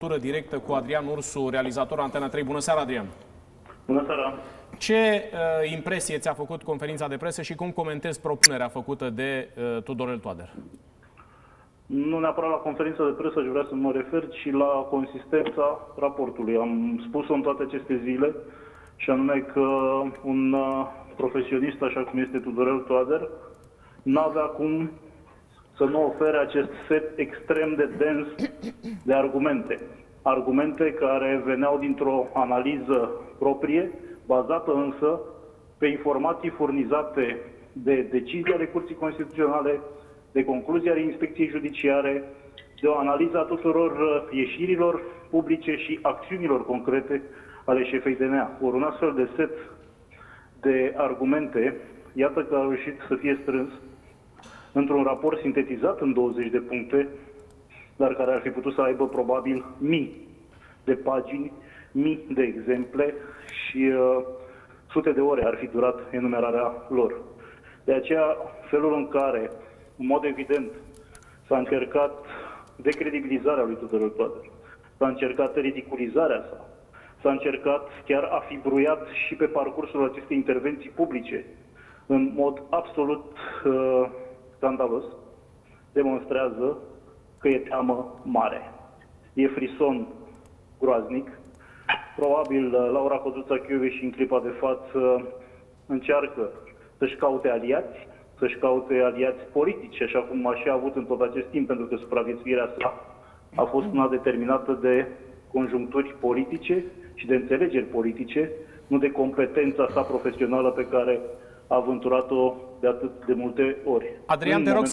legătură directă cu Adrian Ursu, realizator Antena 3. Bună seara, Adrian! Bună seara! Ce uh, impresie ți-a făcut conferința de presă și cum comentezi propunerea făcută de uh, Tudorel Toader? Nu neapărat la conferința de presă, aș vrea să mă refer, ci la consistența raportului. Am spus-o în toate aceste zile și anume că un uh, profesionist, așa cum este Tudorel Toader, n-avea cum să nu ofere acest set extrem de dens de argumente. Argumente care veneau dintr-o analiză proprie, bazată însă pe informații furnizate de decizii ale Curții Constituționale, de concluzii ale Inspecției Judiciare, de o analiză a tuturor uh, ieșirilor publice și acțiunilor concrete ale șefei DNA. Ori un astfel de set de argumente, iată că a reușit să fie strâns într-un raport sintetizat în 20 de puncte, dar care ar fi putut să aibă probabil mii de pagini, mii de exemple și uh, sute de ore ar fi durat enumerarea lor. De aceea, felul în care, în mod evident, s-a încercat decredibilizarea lui Tudorel Toader, s-a încercat ridiculizarea sa, s-a încercat, chiar a fi bruiat și pe parcursul acestei intervenții publice, în mod absolut uh, scandalos, demonstrează că e teamă mare. E frison groaznic. Probabil uh, Laura Coduța și în clipa de față încearcă să-și caute aliați, să-și caute aliați politici, așa cum a și avut în tot acest timp, pentru că supraviețuirea sa a fost una determinată de conjuncturi politice și de înțelegeri politice, nu de competența sa profesională pe care a aventurat-o de atât de multe ori. Adrian, te rog